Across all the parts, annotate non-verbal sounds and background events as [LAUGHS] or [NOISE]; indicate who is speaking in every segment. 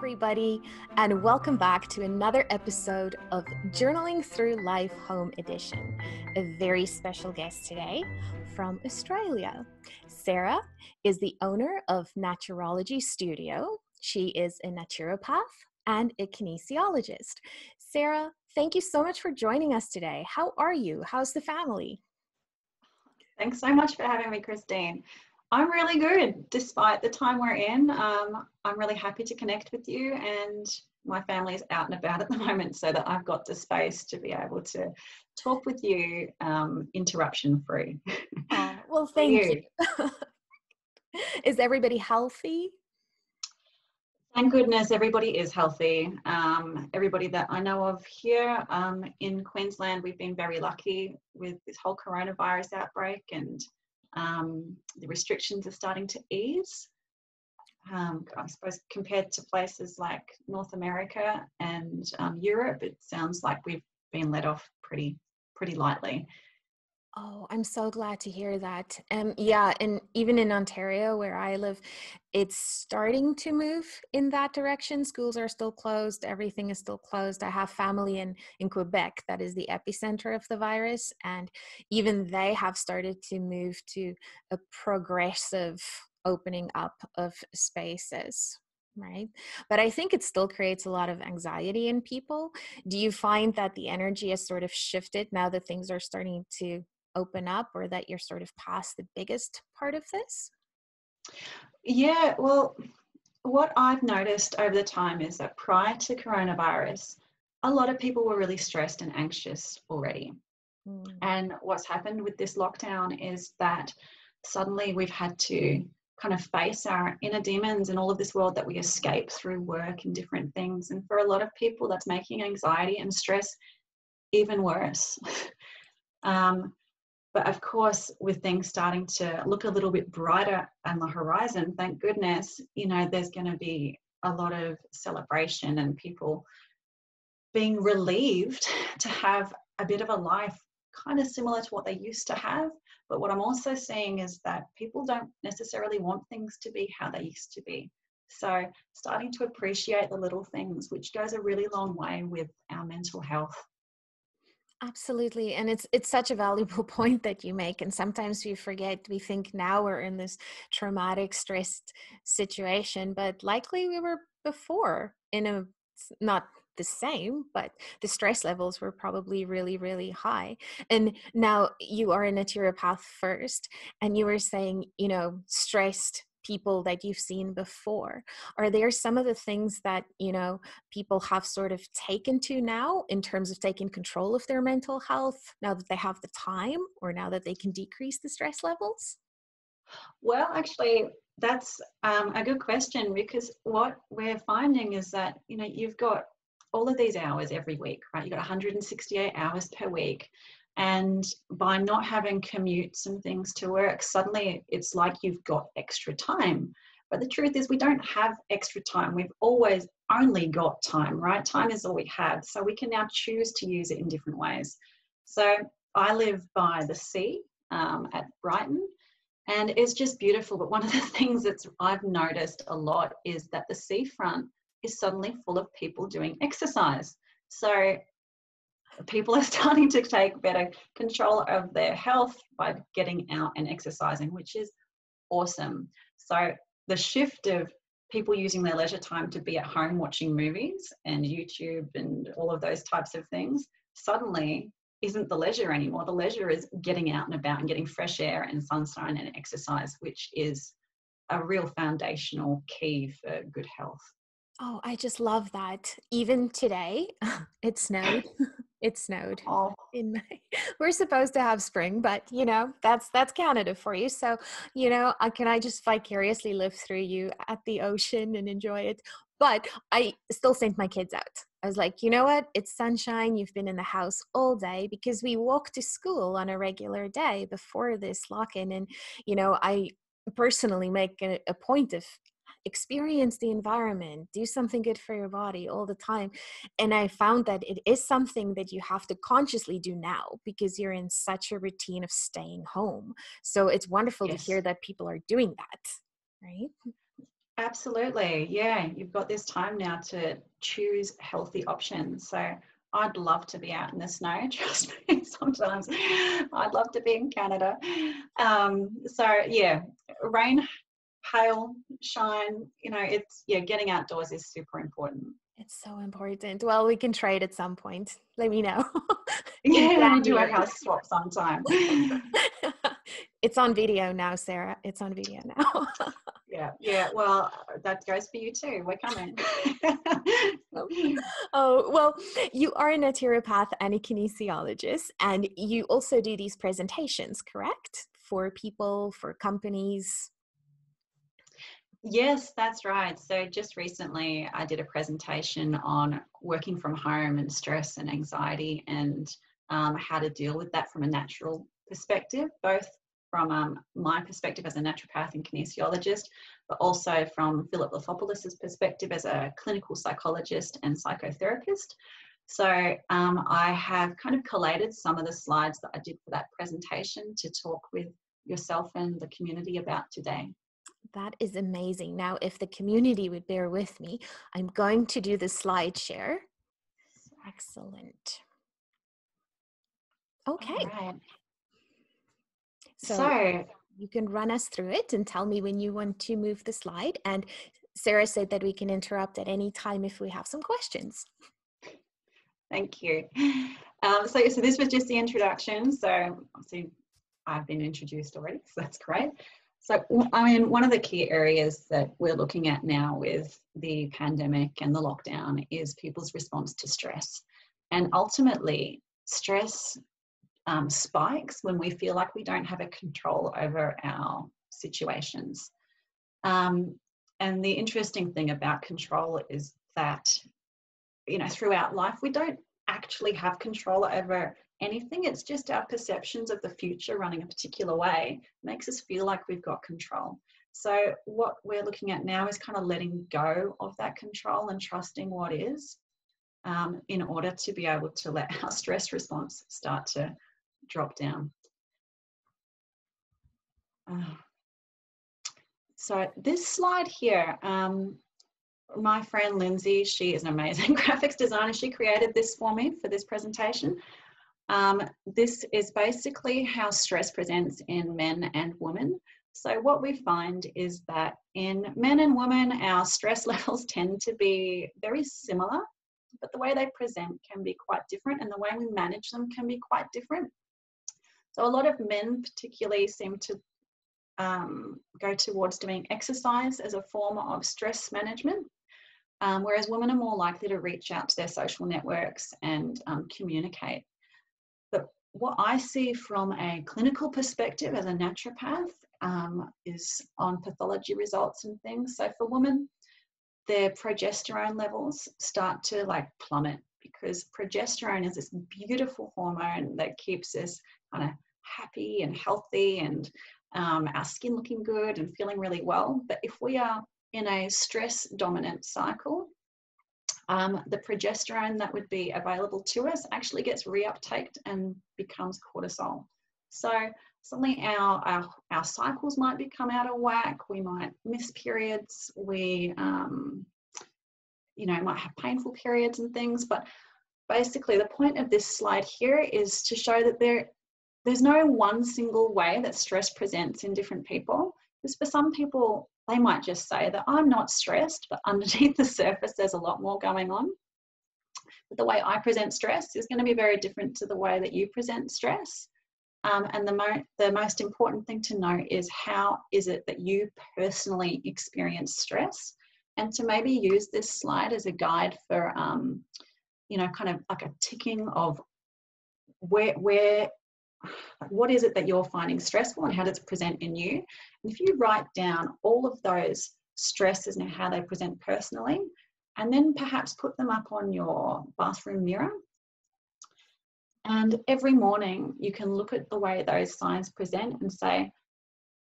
Speaker 1: everybody, and welcome back to another episode of Journaling Through Life Home Edition. A very special guest today from Australia. Sarah is the owner of Naturology Studio. She is a naturopath and a kinesiologist. Sarah, thank you so much for joining us today. How are you? How's the family?
Speaker 2: Thanks so much for having me, Christine. I'm really good despite the time we're in. Um, I'm really happy to connect with you, and my family is out and about at the [LAUGHS] moment so that I've got the space to be able to talk with you um, interruption free. [LAUGHS]
Speaker 1: Oh, well, thank you. you. [LAUGHS] is everybody healthy?
Speaker 2: Thank goodness everybody is healthy. Um, everybody that I know of here um, in Queensland, we've been very lucky with this whole coronavirus outbreak and um, the restrictions are starting to ease. Um, I suppose compared to places like North America and um, Europe, it sounds like we've been let off pretty pretty lightly.
Speaker 1: Oh, I'm so glad to hear that. Um, yeah, and even in Ontario, where I live, it's starting to move in that direction. Schools are still closed, everything is still closed. I have family in, in Quebec that is the epicenter of the virus, and even they have started to move to a progressive opening up of spaces right but i think it still creates a lot of anxiety in people do you find that the energy has sort of shifted now that things are starting to open up or that you're sort of past the biggest part of this?
Speaker 2: Yeah, well, what I've noticed over the time is that prior to coronavirus, a lot of people were really stressed and anxious already. Mm. And what's happened with this lockdown is that suddenly we've had to kind of face our inner demons and all of this world that we escape through work and different things. And for a lot of people, that's making anxiety and stress even worse. [LAUGHS] um, but of course, with things starting to look a little bit brighter on the horizon, thank goodness, you know, there's going to be a lot of celebration and people being relieved to have a bit of a life kind of similar to what they used to have. But what I'm also seeing is that people don't necessarily want things to be how they used to be. So, starting to appreciate the little things, which goes a really long way with our mental health.
Speaker 1: Absolutely. And it's it's such a valuable [LAUGHS] point that you make. And sometimes we forget, we think now we're in this traumatic, stressed situation, but likely we were before in a not the same, but the stress levels were probably really, really high. And now you are in a naturopath first, and you were saying, you know, stressed people that you've seen before? Are there some of the things that you know people have sort of taken to now in terms of taking control of their mental health now that they have the time or now that they can decrease the stress levels?
Speaker 2: Well actually that's um, a good question because what we're finding is that you know you've got all of these hours every week right? You've got 168 hours per week and by not having commutes and things to work, suddenly it's like you've got extra time. But the truth is, we don't have extra time. We've always only got time, right? Time is all we have. So we can now choose to use it in different ways. So I live by the sea um, at Brighton, and it's just beautiful. But one of the [LAUGHS] things that I've noticed a lot is that the seafront is suddenly full of people doing exercise. So people are [LAUGHS] starting to take better control of their health by getting out and exercising, which is awesome. So the shift of people using their leisure time to be at home watching movies and YouTube and all of those types of things suddenly isn't the leisure anymore. The leisure is getting out and about and getting fresh air and sunshine and exercise, which is a real foundational key for good health.
Speaker 1: Oh, I just love that. Even today, [LAUGHS] it [COUGHS] snowed. It snowed oh. in May. [LAUGHS] We're supposed to have spring, but you know that's that's Canada for you. So you know, uh, can I just vicariously live through you at the ocean and enjoy it? But I still sent my kids out. I was like, you know what? It's sunshine. You've been in the house all day because we walk to school on a regular day before this lock in, and you know, I personally make a, a point of experience the environment do something good for your body all the time and i found that it is something that you have to consciously do now because you're in such a routine of staying home so it's wonderful yes. to hear that people are doing that right
Speaker 2: Absolutely. Yeah. You've got this time now to choose healthy options. So I'd love to be out in the snow, [LAUGHS] trust me, sometimes. I'd love to be in Canada. Um, so, yeah, rain, hail, shine, you know, it's, yeah, getting outdoors is super important.
Speaker 1: It's so important. Well, we can trade at some point. Let me know. [LAUGHS] [LAUGHS]
Speaker 2: yeah, we do a house swap sometime. [LAUGHS]
Speaker 1: it's on video now, Sarah. It's on video now.
Speaker 2: yeah, yeah. Well, that goes for you too. We're coming.
Speaker 1: oh, well, you are a naturopath and a kinesiologist, and you also do these presentations, correct? For people, for companies.
Speaker 2: Yes, that's right. So just recently, I did a presentation on working from home and stress and anxiety and um, how to deal with that from a natural perspective, both from um, my perspective as a naturopath and kinesiologist, but also from Philip Lathopoulos' perspective as a clinical psychologist and psychotherapist. So um, I have kind of collated some of the slides that I did for that presentation to talk with yourself and the community about today.
Speaker 1: That is amazing. Now, if the community would bear with me, I'm going to do the slide share. Excellent. Okay. So, so you can run us through it and tell me when you want to move the slide. And Sarah said that we can interrupt at any time if we have some questions.
Speaker 2: Thank you. Um, so, so this was just the introduction. So obviously I've been introduced already, so that's great. So, I mean, one of the key areas that we're looking at now with the pandemic and the lockdown is people's response to stress. And ultimately, stress um, spikes when we feel like we don't have a control over our situations. Um, and the interesting thing about control is that, you know, throughout life, we don't actually have control over anything. It's just our perceptions of the future running a particular way makes us feel like we've got control. So, what we're looking at now is kind of letting go of that control and trusting what is um, in order to be able to let [LAUGHS] our stress response start to drop down. Uh, so this slide here, um, my friend Lindsay, she is an amazing [LAUGHS] graphics designer. She created this for me for this presentation. Um, this is basically how stress presents in men and women. So what we find is that in men and women, our stress [LAUGHS] levels tend to be very similar, but the way they present can be quite different and the way we manage them can be quite different. So a lot of men particularly seem to um, go towards doing exercise as a form of stress management, um, whereas women are more likely to reach out to their social networks and um, communicate. What I see from a clinical perspective as a naturopath um, is on pathology results and things. So for women, their progesterone levels start to like plummet because progesterone is this beautiful hormone that keeps us kind of happy and healthy and um, our skin looking good and feeling really well. But if we are in a stress dominant cycle, um, the progesterone that would be available to us actually gets reuptaked and becomes cortisol. So suddenly our, our, our cycles might become out of whack. We might miss periods. We, um, you know, might have painful periods and things. But basically, the point of this slide here is to show that there there's no one single way that stress presents in different people. Because for some people, they might just say that I'm not stressed, but underneath the surface, there's a lot more going on. But the way I present stress is going to be very different to the way that you present stress. Um, and the, mo- the most important thing to know is how is it that you personally experience stress? And to maybe use this slide as a guide for, um, you know, kind of like a ticking of where, where what is it that you're finding stressful and how does it present in you? And if you write down all of those stresses and how they present personally, and then perhaps put them up on your bathroom mirror. And every morning you can look at the way those signs present and say,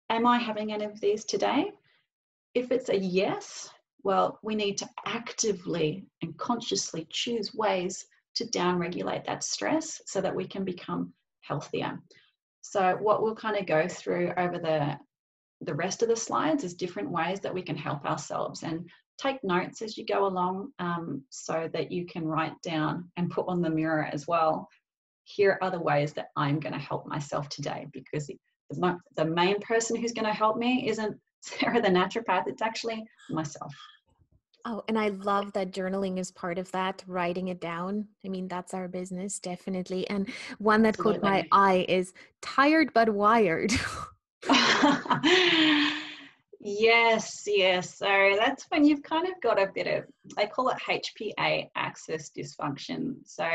Speaker 2: Am I having any of these today? If it's a yes, well, we need to actively and consciously choose ways to downregulate that stress so that we can become healthier. So, what we'll kind of go through over the the rest of the slides is different ways that we can help ourselves and take notes as you go along um, so that you can write down and put on the mirror as well. Here are the ways that I'm going to help myself today because the, the main person who's going to help me isn't [LAUGHS] Sarah the naturopath, it's actually myself.
Speaker 1: Oh, and I love that journaling is part of that, writing it down. I mean, that's our business, definitely. And one that Absolutely. caught my eye is tired but wired. [LAUGHS]
Speaker 2: yes, yes. So that's when you've kind of got a bit of, I call it HPA axis dysfunction. So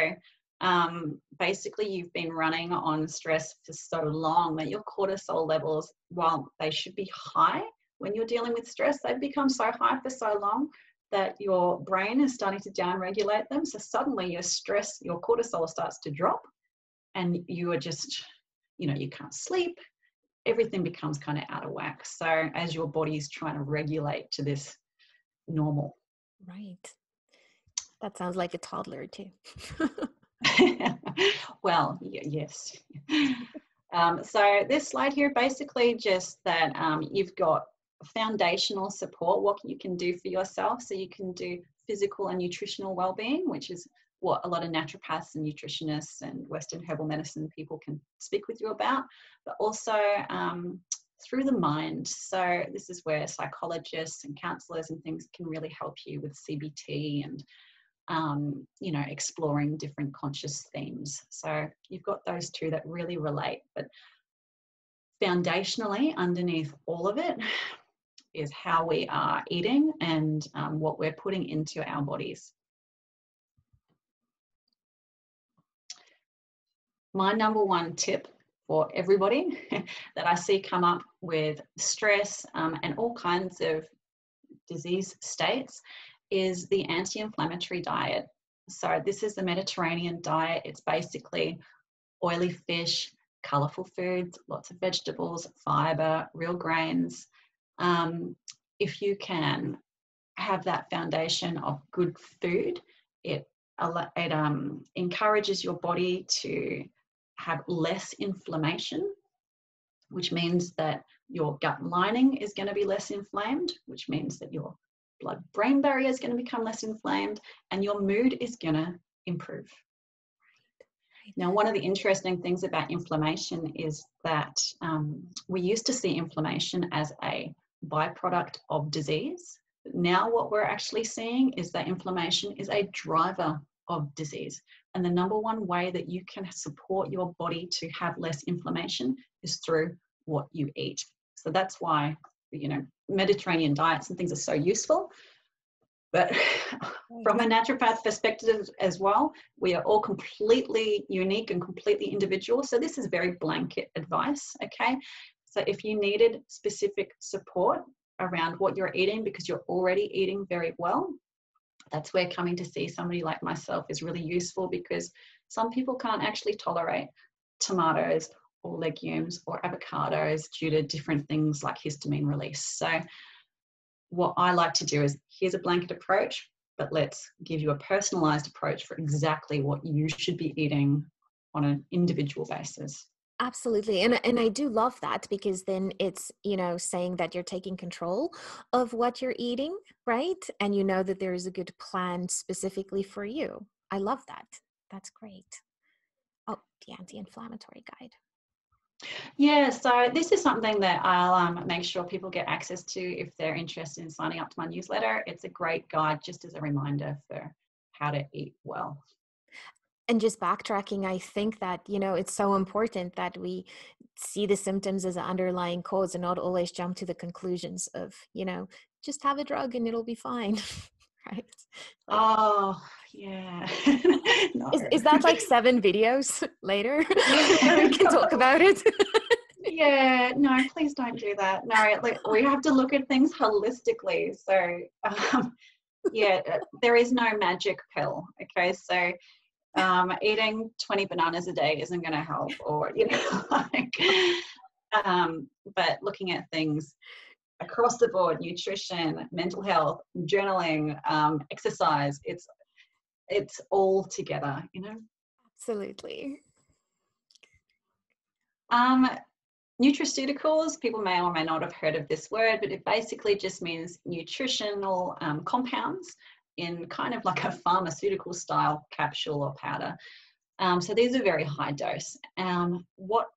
Speaker 2: um, basically, you've been running on stress for so long that your cortisol levels, while they should be high when you're dealing with stress, they've become so high for so long that your brain is starting to downregulate them. So suddenly your stress, your cortisol starts to drop and you are just, you know, you can't sleep. Everything becomes kind of out of whack. So as your body is trying to regulate to this normal.
Speaker 1: Right. That sounds like a toddler too. [LAUGHS]
Speaker 2: well, yes. [LAUGHS] Um, so this slide here basically just that um, you've got foundational support, what you can do for yourself. So you can do physical and nutritional well-being, which is what a lot of naturopaths and nutritionists and Western herbal medicine people can speak with you about, but also um, through the mind. So this is where psychologists and counselors and things can really help you with CBT and um, you know exploring different conscious themes. So you've got those two that really relate, but foundationally underneath all of it is how we are eating and um, what we're putting into our bodies. My number one tip for everybody [LAUGHS] that I see come up with stress um, and all kinds of disease states is the anti-inflammatory diet. So this is the Mediterranean diet. It's basically oily fish, colorful foods, lots of vegetables, fiber, real grains, um, if you can have that foundation of good food, it, it um, encourages your body to have less inflammation, which means that your gut lining is going to be less inflamed, which means that your blood brain barrier is going to become less inflamed and your mood is going to improve. Now, one of the interesting things about inflammation is that um, we used to see inflammation as a byproduct of disease. Now, what we're actually seeing is that inflammation is a driver of disease. And the number one way that you can support your body to have less inflammation is through what you eat. So that's why, you know, Mediterranean diets and things are so useful. But oh, from a naturopath perspective as well, we are all completely unique and completely individual. So this is very blanket advice, okay? So if you needed specific support around what you're eating because you're already eating very well, that's where coming to see somebody like myself is really useful because some people can't actually tolerate tomatoes or legumes or avocados due to different things like histamine release. So what I like to do is here's a blanket approach, but let's give you a personalized approach for exactly what you should be eating on an individual basis.
Speaker 1: Absolutely. And and I do love that because then it's, you know, saying that you're taking control of what you're eating, right? And you know that there is a good plan specifically for you. I love that. That's great. Oh, the anti-inflammatory guide.
Speaker 2: Yeah, so this is something that I'll um, make sure people get access to if they're interested in signing up to my newsletter. It's a great guide just as a reminder for how to eat well
Speaker 1: and just backtracking i think that you know it's so important that we see the symptoms as an underlying cause and not always jump to the conclusions of you know just have a drug and it'll be fine [LAUGHS] [LAUGHS] right?
Speaker 2: Oh yeah. [LAUGHS]
Speaker 1: Is, is that like seven videos [LAUGHS] later? We can talk about it.
Speaker 2: Yeah. No please don't do that. No like we have to look at things holistically. So um, yeah uh, there is no magic pill okay? So um, eating 20 bananas a day isn't going to help or you know like um, but looking at things across the board nutrition mental health journaling um, exercise it's it's all together you know
Speaker 1: absolutely
Speaker 2: um nutraceuticals, people may or may not have heard of this word, but it basically just means nutritional um, compounds in kind of like a pharmaceutical style capsule or powder. Um, so these are very high dose. Um, what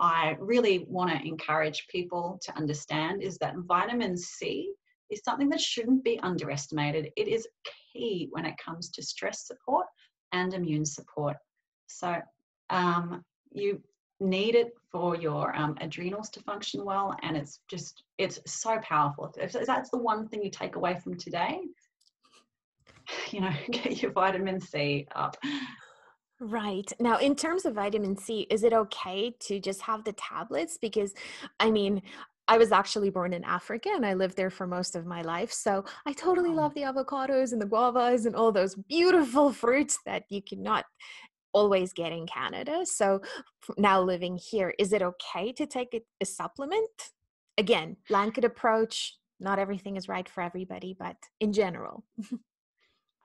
Speaker 2: I really want to encourage people to understand is that vitamin C is something that shouldn't be underestimated. It is key when it comes to stress support and immune support. So um, you need it for your um, adrenals to function well, and it's just it's so powerful. If that's the one thing you take away from today, [SIGHS] you know, [LAUGHS] get your vitamin C up.
Speaker 1: Right. Now, in terms of vitamin C, is it okay to just have the tablets? Because, I mean, I was actually born in Africa and I lived there for most of my life. So I totally oh. love the avocados and the guavas and all those beautiful [LAUGHS] fruits that you cannot always get in Canada. So now living here, is it okay to take a, a supplement? Again, blanket approach. Not everything is right for everybody, but in general. [LAUGHS]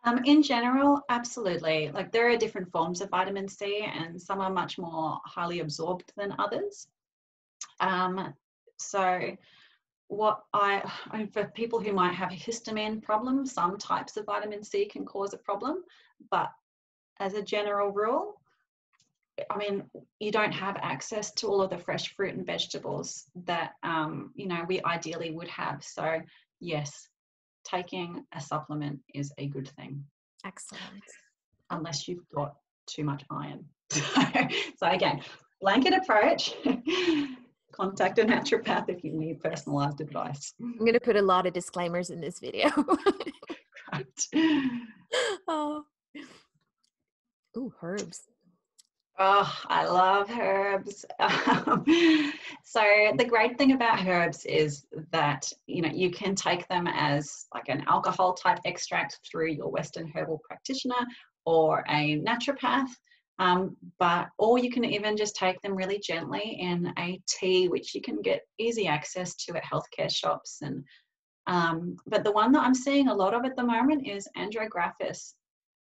Speaker 2: Um, in general, absolutely. Like there are different forms of vitamin C, and some are much more highly absorbed than others. Um, so, what I, for people who might have a histamine problem, some types of vitamin C can cause a problem, but as a general rule, I mean, you don't have access to all of the fresh fruit and vegetables that um, you know we ideally would have. So, yes, taking a supplement is a good thing.
Speaker 1: Excellent.
Speaker 2: Unless you've got too much iron. [LAUGHS] so, again, blanket approach. [LAUGHS] Contact a naturopath if you need personalized advice.
Speaker 1: I'm going to put a lot of disclaimers in this video. [LAUGHS] right. Oh. Ooh, herbs.
Speaker 2: Oh, I love herbs. [LAUGHS] Um, so the great thing about herbs is that you know you can take them as like an alcohol type extract through your Western herbal practitioner or a naturopath. Um, but or you can even just take them really gently in a tea, which you can get easy access to at healthcare shops. And um, but the one that I'm seeing a lot of at the moment is andrographis,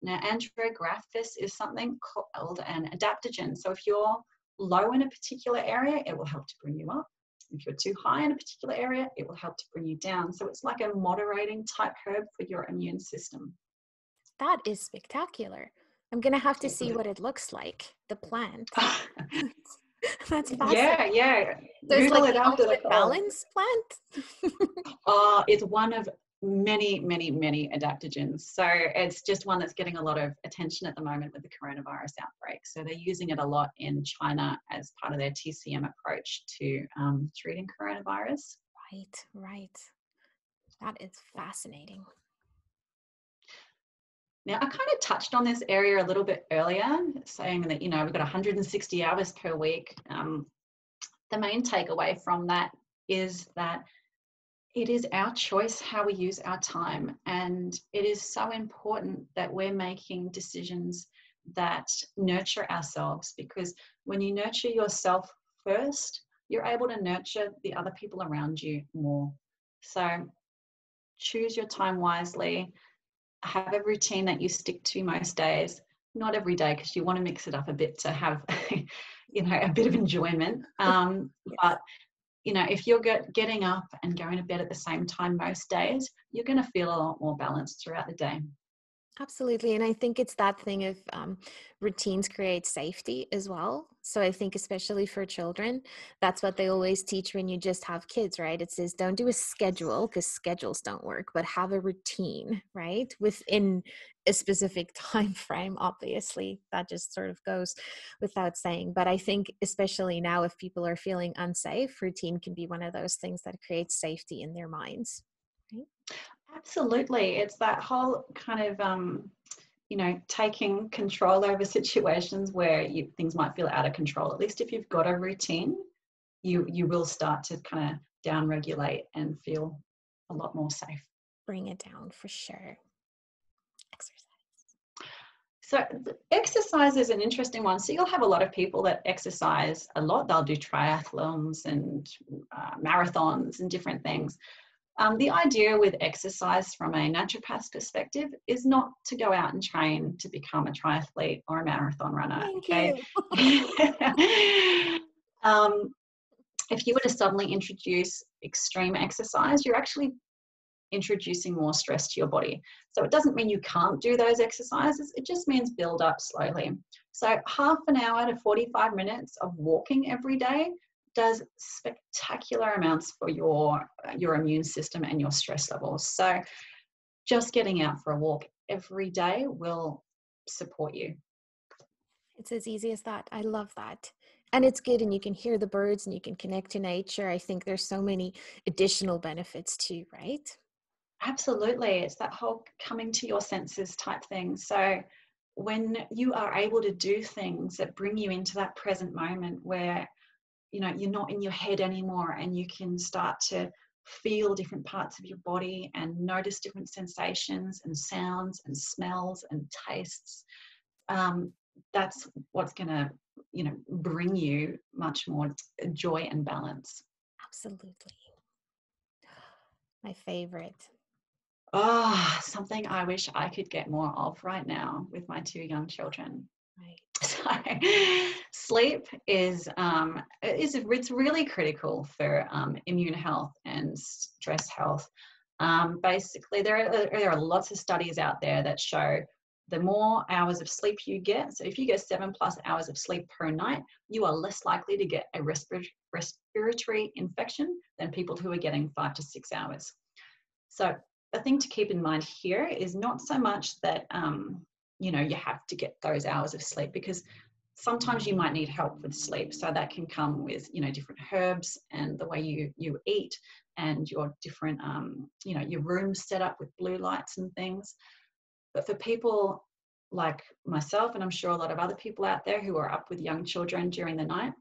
Speaker 2: now, andrographis is something called an adaptogen. So if you're low in a particular area, it will help to bring you up. If you're too high in a particular area, it will help to bring you down. So it's like a moderating type herb for your immune system.
Speaker 1: That is spectacular. I'm going to have to see what it looks like, the plant. [LAUGHS]
Speaker 2: That's fascinating. Yeah, yeah.
Speaker 1: There's Google like the ultimate balance plant. [LAUGHS]
Speaker 2: uh, it's one of many, many, many adaptogens. So it's just one that's getting a lot of attention at the moment with the coronavirus outbreak. So they're using it a lot in China as part of their TCM approach to um, treating coronavirus.
Speaker 1: Right, right. That is fascinating.
Speaker 2: Now, I kind of touched on this area a little bit earlier, saying that, you know, we've got 160 hours per week. Um, the main takeaway from that is that it is our choice how we use our time. And it is so important that we're making decisions that nurture ourselves because when you nurture yourself first, you're able to nurture the other people around you more. So choose your time wisely. Have a routine that you stick to most days. Not every day because you want to mix it up a bit to have, [LAUGHS] you know, a bit of enjoyment. Um, [LAUGHS] but you know, if you're get, getting up and going to bed at the same time most days, you're going to feel a lot more balanced throughout the day.
Speaker 1: Absolutely. And I think it's that thing of um, routines create safety as well. So I think, especially for children, that's what they always teach when you just have kids, right? It says don't do a schedule because schedules don't work, but have a routine, right? Within a specific [LAUGHS] time frame, obviously. That just sort of goes without saying. But I think, especially now, if people are feeling unsafe, routine can be one of those things that creates safety in their minds. Right?
Speaker 2: Absolutely. It's that whole kind of, um, you know, taking control over situations where you, things might feel out of control. At least if you've got a routine, you you will start to kind of down regulate and feel a lot more safe.
Speaker 1: Bring it down for sure. Exercise.
Speaker 2: So exercise is an interesting one. So you'll have a lot of people that exercise a lot. They'll do triathlons and uh, marathons and different things. Um, the idea with exercise from a naturopath's perspective is not to go out and train to become a triathlete or a marathon runner.
Speaker 1: Thank
Speaker 2: okay. [LAUGHS] um, if you were to suddenly introduce extreme exercise, you're actually introducing more stress to your body. So it doesn't mean you can't do those exercises, it just means build up slowly. So half an hour to 45 minutes of walking every day does spectacular amounts for your your immune system and your stress levels. So just getting out for a walk every day will support you.
Speaker 1: It's as easy as that. I love that. And it's good, and you can hear the birds and you can connect to nature. I think there's so many additional benefits too, right?
Speaker 2: Absolutely. It's that whole coming to your senses type thing. So, when you are able to do things that bring you into that present moment where you know you're not in your head anymore and you can start to feel different parts of your body and notice different sensations and sounds and smells and tastes um, that's what's going to you know bring you much more joy and balance.
Speaker 1: Absolutely. My favorite.
Speaker 2: Oh something i wish i could get more of right now with my two young children [LAUGHS] right so sleep is um, is it's really critical for um, immune health and stress health um, basically there are, there are lots of studies out there that show the more hours of sleep you get, so if you get seven plus hours of sleep per night, you are less likely to get a respiratory infection than people who are getting five to six hours. So the thing to keep in mind here is not so much that um, you know you have to get those hours of sleep because sometimes you might need help with sleep so that can come with you know different herbs and the way you you eat and your different um, you know your room set up with blue lights and things but for people like myself, and I'm sure a lot of other people out there who are up with young children during the night,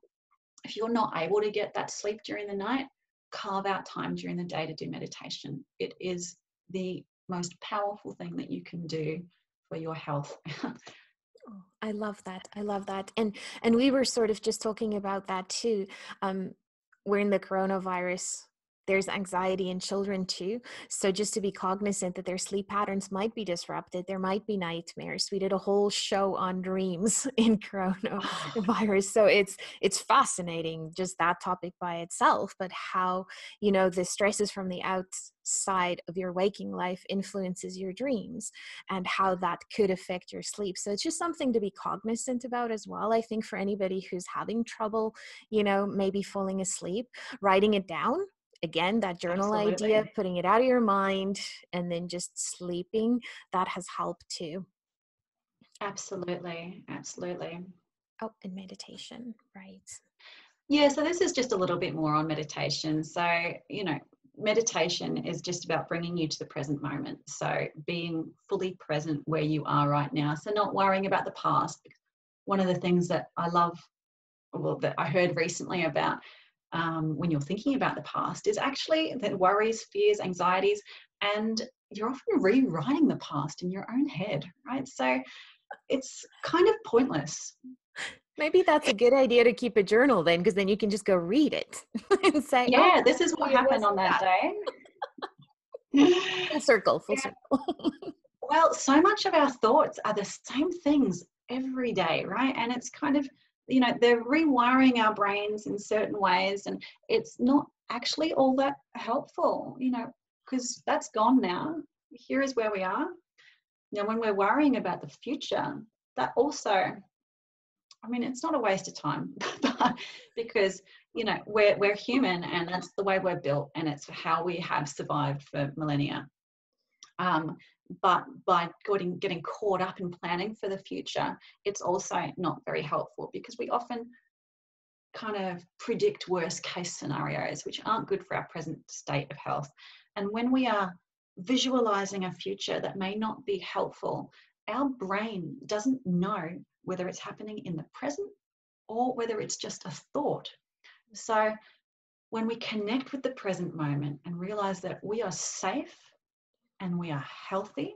Speaker 2: if you're not able to get that sleep during the night, carve out time during the day to do meditation. It is the most powerful thing that you can do for your health. [LAUGHS]
Speaker 1: Oh, I love that. I love that. And and we were sort of just talking about that too. Um, we're in the coronavirus there's anxiety in children too. So just to be cognizant that their sleep patterns might be disrupted, there might be nightmares. We did a whole show on dreams [LAUGHS] in [GASPS] coronavirus. so it's it's fascinating just that topic by itself, but how, you know, the stresses from the outside of your waking life influences your dreams and how that could affect your sleep. So it's just something to be cognizant about as well. I think for anybody who's having trouble, you know, maybe falling asleep, writing it down again that journal Absolutely. idea putting it out of your mind and then just sleeping that has helped too.
Speaker 2: Absolutely absolutely.
Speaker 1: Oh and meditation right.
Speaker 2: Yeah so this is just a little bit more on meditation. So you know meditation is just about bringing you to the present moment. So being fully present where you are right now. So not worrying about the past one of the things that i love well that i heard recently about um, when you're thinking about the past is actually that worries, fears, anxieties, and you're often rewriting the past in your own head, right? So it's kind of pointless.
Speaker 1: Maybe that's a good idea to keep a journal then, because then you can just go read it [LAUGHS] and say,
Speaker 2: "Yeah, oh, this is what happened on that, that.
Speaker 1: day." full circle, full [LAUGHS] yeah. circle. [LAUGHS]
Speaker 2: well, so much of our thoughts are the same things every day, right? And it's kind of you know they're rewiring our brains in certain ways and it's not actually all that helpful you know because that's gone now. Here is where we are. Now when we're worrying about the future that also i mean it's not a waste of time [LAUGHS] because you know we're, we're human and that's the way we're built and it's how we have survived for millennia. Um, but by getting, getting caught up in planning for the future, it's also not very helpful because we often kind of predict worst case scenarios, which aren't good for our present state of health. And when we are visualizing a future that may not be helpful, our brain doesn't know whether it's happening in the present or whether it's just a thought. So when we connect with the present moment and realize that we are safe and we are healthy,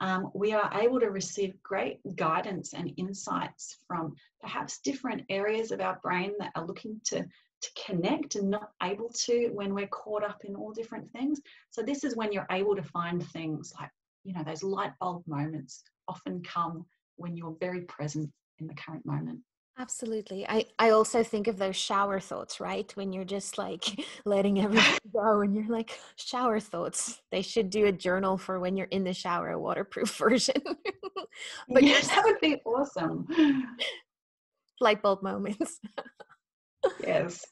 Speaker 2: um, we are able to receive great guidance and insights from perhaps different areas of our brain that are looking to, to connect and not able to when we're caught up in all different things. So, this is when you're able to find things like, you know, those light bulb moments often come when you're very present in the current moment.
Speaker 1: Absolutely. I, I also think of those shower thoughts, right? When you're just like [LAUGHS] letting everything [LAUGHS] go and you're like, shower thoughts. They should do a journal for when you're in the shower, a waterproof [LAUGHS] version.
Speaker 2: but yes, that would be awesome.
Speaker 1: Light bulb moments.
Speaker 2: yes.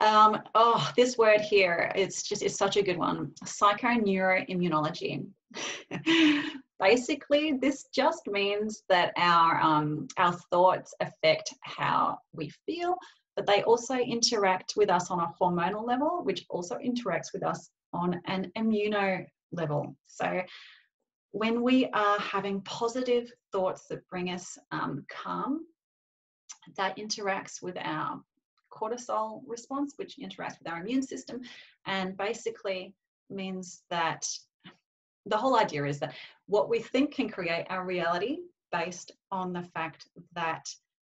Speaker 2: Um, oh, this word here, it's just, it's such a good one. Psychoneuroimmunology. [LAUGHS] Basically, this just means that our, um, our thoughts affect how we feel, but they also interact with us on a hormonal level, which also interacts with us on an immuno level. So when we are having positive thoughts that bring us um, calm, that interacts with our cortisol response, which interacts with our immune system, and basically means that the whole idea is that what we think can create our reality based on the fact that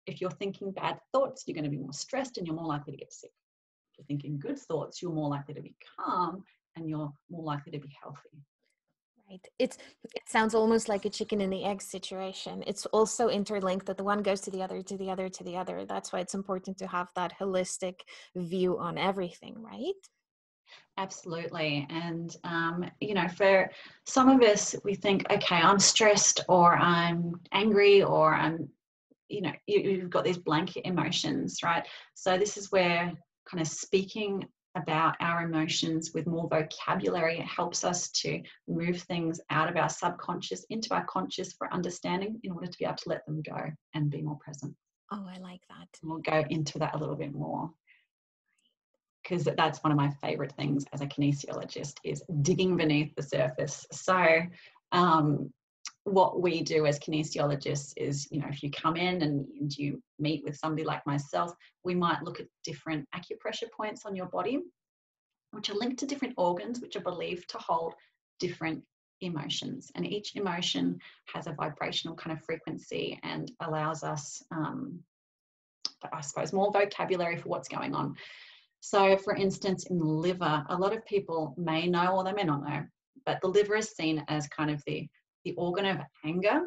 Speaker 2: if you're thinking bad thoughts, you're going to be more stressed and you're more likely to get sick. If you're thinking good thoughts, you're more likely to be calm and you're more likely to be healthy
Speaker 1: right. It's it sounds almost like a chicken and the egg situation. It's also interlinked that the one goes to the other to the other to the other. That's why it's important to have that holistic view on everything right?
Speaker 2: Absolutely. And um, you know for some of us we think okay i'm stressed or i'm angry or i'm you know you, you've got these blanket emotions right? So this is where kind of speaking about our emotions with more vocabulary. It helps us to move things out of our subconscious into our conscious for understanding in order to be able to let them go and be more present.
Speaker 1: Oh, I like that.
Speaker 2: And we'll go into that a little bit more because that's one of my favorite things as a kinesiologist is digging beneath the surface. So um, what we do as kinesiologists is, you know, if you come in and, and, you meet with somebody like myself, we might look at different acupressure points on your body, which are linked to different organs, which are believed to hold different emotions. And each emotion has a vibrational kind of frequency and allows us, um, I suppose, more vocabulary for what's going on. So, for instance, in the liver, a lot of people may know or they may not know, but the liver is seen as kind of the the organ of anger,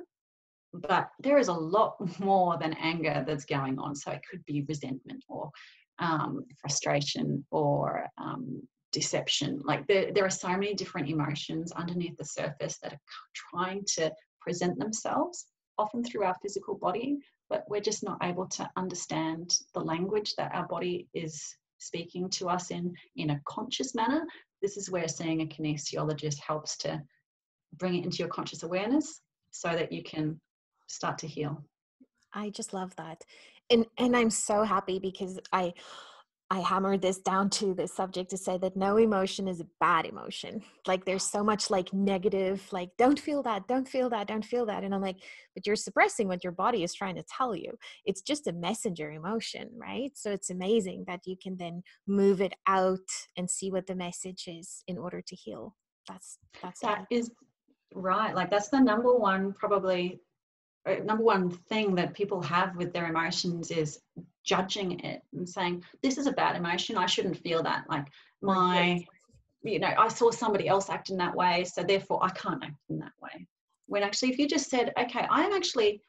Speaker 2: but there is a lot [LAUGHS] more than anger that's going on. So it could be resentment or um, frustration or um, deception. Like there, there are so many different emotions underneath the surface that are trying to present themselves, often through our physical body, but we're just not able to understand the language that our body is speaking to us in in a conscious manner. This is where seeing a kinesiologist helps to bring it into your conscious awareness so that you can start to heal
Speaker 1: i just love that and and i'm so happy because i I hammered this down to the subject to say that no emotion is a bad emotion. Like there's so much like negative, like don't feel that, don't feel that, don't feel that. And I'm like, but you're suppressing what your body is trying to tell you. It's just a messenger emotion, right? So it's amazing that you can then move it out and see what the message is in order to heal. That's that's
Speaker 2: that is Right. Like that's the number one, probably uh, number one thing that people have with their emotions is judging it and saying, this is a bad emotion. I shouldn't feel that. Like my, you know, I saw somebody else act in that way. So therefore I can't act in that way. When actually, if you just said, okay, I am actually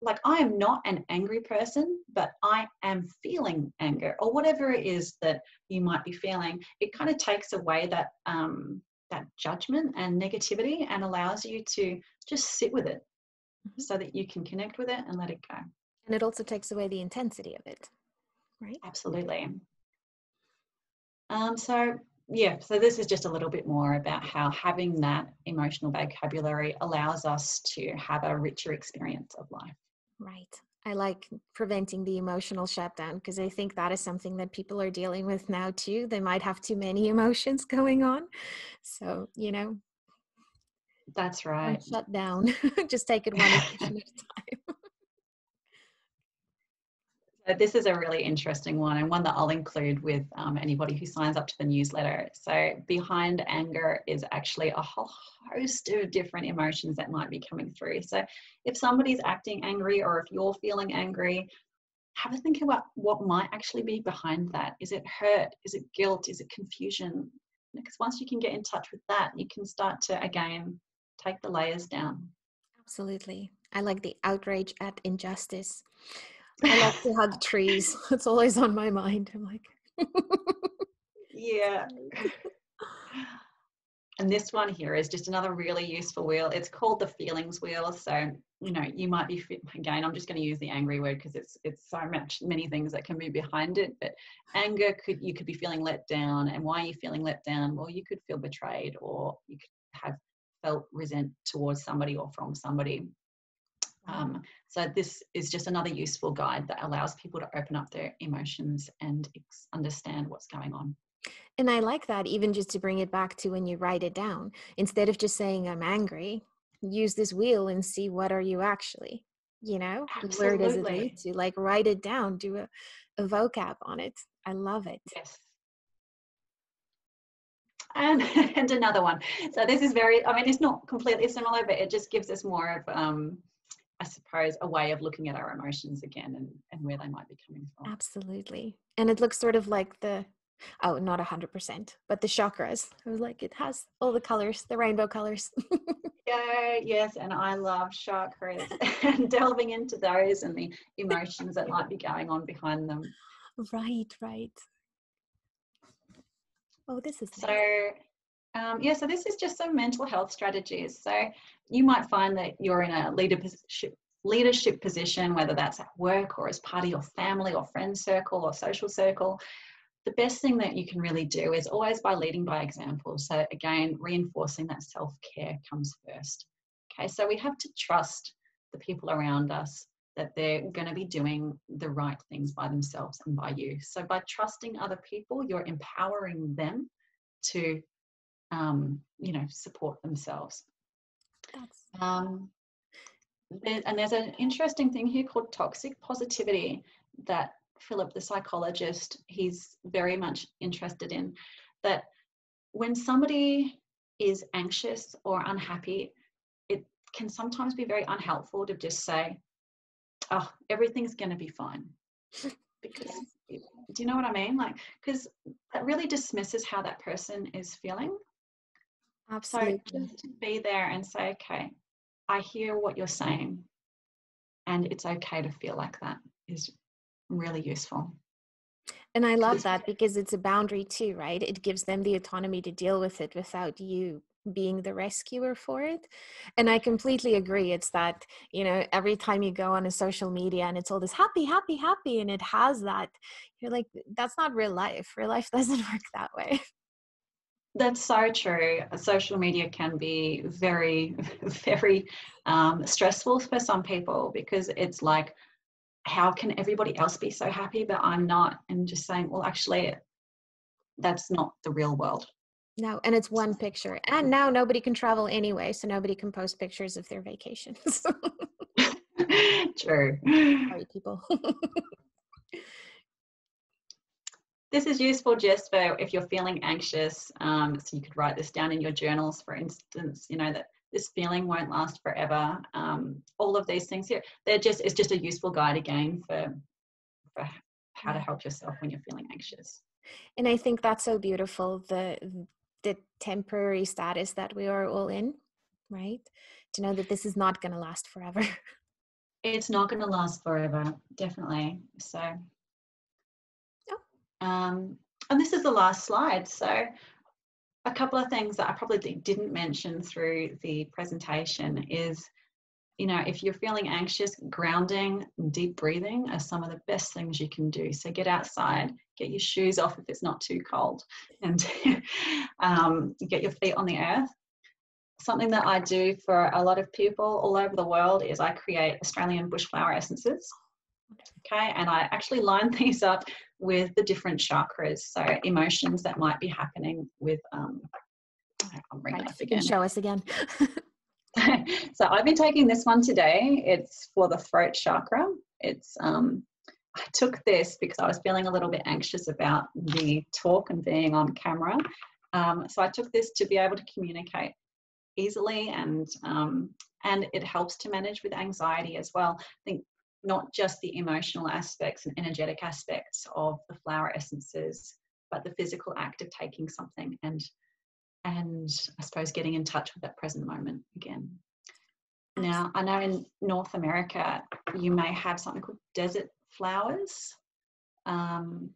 Speaker 2: like I am not an angry person, but I am feeling anger or whatever it is that you might be feeling, it kind of takes away that um, that judgment and negativity and allows you to just sit with it mm-hmm. so that you can connect with it and let it go.
Speaker 1: And it also takes away the intensity of it, right?
Speaker 2: Absolutely. Um, so, yeah, so this is just a little bit more about how having that emotional vocabulary allows us to have a richer experience of life.
Speaker 1: Right. I like preventing the emotional shutdown because I think that is something that people are dealing with now too. They might have too many [LAUGHS] emotions going on. So, you know,
Speaker 2: that's right.
Speaker 1: Shut down. [LAUGHS] Just take it one [LAUGHS] at a time.
Speaker 2: This is a really interesting one and one that I'll include with um, anybody who signs up to the newsletter. So, behind anger is actually a whole host of different emotions that might be coming through. So, if somebody's acting angry or if you're feeling angry, have a think about what might actually be behind that. Is it hurt? Is it guilt? Is it confusion? Because once you can get in touch with that, you can start to again take the layers down.
Speaker 1: Absolutely. I like the outrage at injustice. I love to hug trees. [LAUGHS] It's always on my mind. I'm like, [LAUGHS]
Speaker 2: yeah. And this one here is just another really useful wheel. It's called the feelings wheel. So, you know, you might be, again, I'm just going to use the angry word because it's, it's so much, many things that can be behind it. But anger could, you could be feeling let down. And why are you feeling let down? Well, you could feel betrayed or you could have felt resent towards somebody or from somebody. Um, so this is just another useful guide that allows people to open up their emotions and understand what's going on.
Speaker 1: And I like that, even just to bring it back to when you write it down. Instead of just saying, I'm angry, use this wheel and see what are you actually, you know? Absolutely. Where does it lead to? Like write it down, do a, a vocab on it. I love it.
Speaker 2: Yes. And, [LAUGHS] and another one. So this is very, I mean, it's not completely similar, but it just gives us more of, um, I suppose, a way of looking at our emotions again and, and where they might be coming from.
Speaker 1: Absolutely. And it looks sort of like the oh not a hundred percent but the chakras. I was like it has all the colors the rainbow colors. [LAUGHS]
Speaker 2: Yeah yes and i love chakras [LAUGHS] and delving into those and the emotions that might be going on behind them.
Speaker 1: Right right. Oh this is
Speaker 2: so um, yeah so this is just some mental health strategies so you might find that you're in a leadership leadership position whether that's at work or as part of your family or friend circle or social circle the best thing that you can really do is always by leading by example. So, again, reinforcing that self care comes first. Okay, so we have to trust the people around us that they're going to be doing the right things by themselves and by you. So, by trusting other people, you're empowering them to, um, you know, support themselves. Um, and there's an interesting thing here called toxic positivity that Philip, the psychologist, he's very much interested in that when somebody is anxious or unhappy, it can sometimes be very unhelpful to just say, oh, everything's going to be fine. [LAUGHS] Because, do you know what I mean? Like, because that really dismisses how that person is feeling.
Speaker 1: Absolutely.
Speaker 2: So just be there and say, okay, I hear what you're saying, and it's okay to feel like that is really useful.
Speaker 1: And I love that because it's a boundary too, right? It gives them the autonomy to deal with it without you being the rescuer for it. And I completely agree. It's that, you know, every time you go on a social media and it's all this happy, happy, happy, and it has that, you're like, that's not real life. Real life [LAUGHS] doesn't work that way.
Speaker 2: That's so true. Social media can be very, [LAUGHS] very um, stressful for some people because it's like, how can everybody else be so happy but i'm not? And just saying well actually that's not the real world.
Speaker 1: No and it's one picture. And now nobody can travel anyway so nobody can post pictures of their vacations. [LAUGHS] [LAUGHS]
Speaker 2: True.
Speaker 1: Sorry people
Speaker 2: this is useful just for if you're feeling anxious um, so you could write this down in your journals for instance you know that this feeling won't last forever. Um, all of these things here, they're just it's just a useful guide again for for how to help yourself when you're feeling anxious.
Speaker 1: And I think that's so beautiful the the temporary status that we are all in, right? To know that this is not going to last forever. [LAUGHS]
Speaker 2: It's not going to last forever, definitely. So. Um, and this is the last slide. So, a couple of things that I probably didn't mention through the presentation is, you know, if you're feeling anxious, grounding, deep breathing are some of the best things you can do. So get outside, get your shoes off if it's not too cold, and [LAUGHS] um, get your feet on the earth. Something that I do for a lot of people all over the world is I create Australian bushflower essences. Okay, and I actually line [LAUGHS] these up with the different chakras. So emotions that might be happening with um
Speaker 1: I'll bring right. up again. Show us again. [LAUGHS] [LAUGHS]
Speaker 2: so I've been taking this one today. It's for the throat chakra. It's um I took this because I was feeling a little bit anxious about the talk and being on camera. Um, so I took this to be able to communicate easily and um, and it helps to manage with anxiety as well. I think not just the emotional aspects and energetic aspects of the flower essences, but the physical act of taking something and and I suppose getting in touch with that present moment again. Now, I know in North America, you may have something called desert flowers um,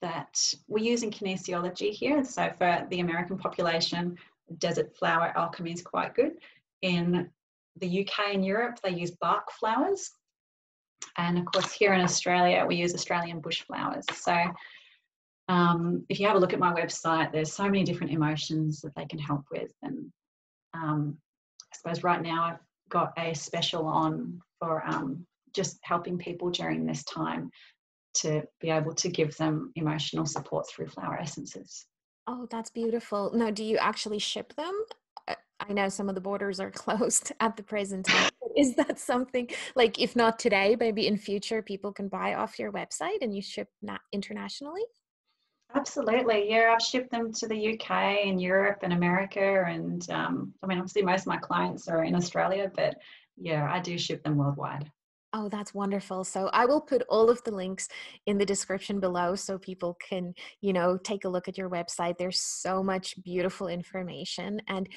Speaker 2: that we use in kinesiology here. So, for the American population, desert flower alchemy is quite good. In the UK and Europe, they use Bach flowers. And of course, here in Australia, we use Australian bush flowers. So, um, if you have a look at my website, there's so many different emotions that they can help with. And um, I suppose right now I've got a special on for um, just helping people during this time to be able to give them emotional support through flower essences.
Speaker 1: Oh, that's beautiful. Now, do you actually ship them? I know some of the borders are [LAUGHS] closed at the present time. Is that something like, if not today, maybe in future, people can buy off your website and you ship not internationally?
Speaker 2: Absolutely, yeah. I've shipped them to the UK and Europe and America, and um, I mean, obviously, most of my clients are in Australia, but yeah, I do ship them worldwide.
Speaker 1: Oh, that's wonderful. So I will put all of the links in the description below so people can, you know, take a look at your website. There's so much beautiful information. And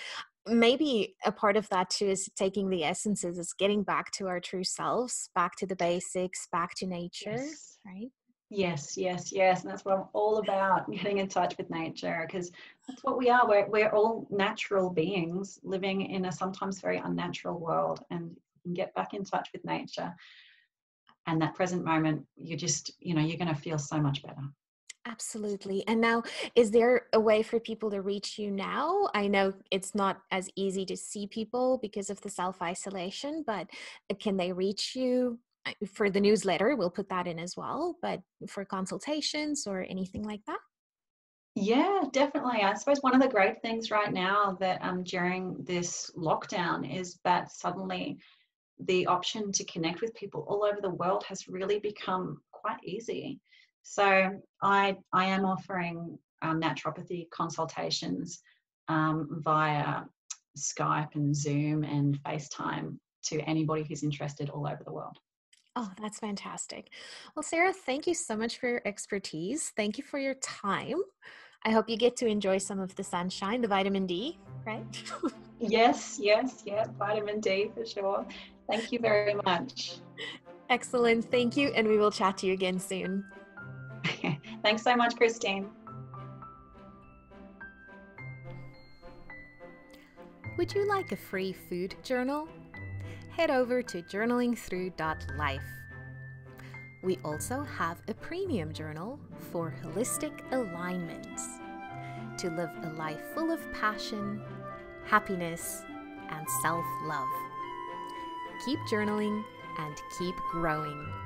Speaker 1: maybe a part of that too is taking the essences, is getting back to our true selves, back to the basics, back to nature, yes. right?
Speaker 2: Yes, yes, yes. And that's what I'm all about getting in touch with nature because that's what we are. We're, we're all natural beings living in a sometimes very unnatural world and get back in touch with nature. And that present moment, you just, you know, you're going to feel so much better.
Speaker 1: Absolutely. And now, is there a way for people to reach you now? I know it's not as easy to see people because of the self isolation, but uh, can they reach you for the newsletter, we'll put that in as well, but for consultations or anything like that?
Speaker 2: Yeah, definitely. I suppose one of the great things right now that um, during this lockdown is that suddenly the option to connect with people all over the world has really become quite easy. So I I am offering um, naturopathy consultations um, via Skype and Zoom and FaceTime to anybody who's interested all over the world.
Speaker 1: Oh, that's fantastic. Well, Sarah, thank you so much for your expertise. Thank you for your time. I hope you get to enjoy some of the sunshine, the vitamin D, right? [LAUGHS]
Speaker 2: yes, yes, yeah, vitamin D for sure. Thank you very much.
Speaker 1: Excellent. Thank you. And we will chat to you again soon. [LAUGHS]
Speaker 2: Thanks so much, Christine.
Speaker 1: Would you like a free food journal? head over to journalingthrough.life. We also have a premium journal for holistic alignments to live a life full of passion, happiness, and self love. Keep journaling and keep growing.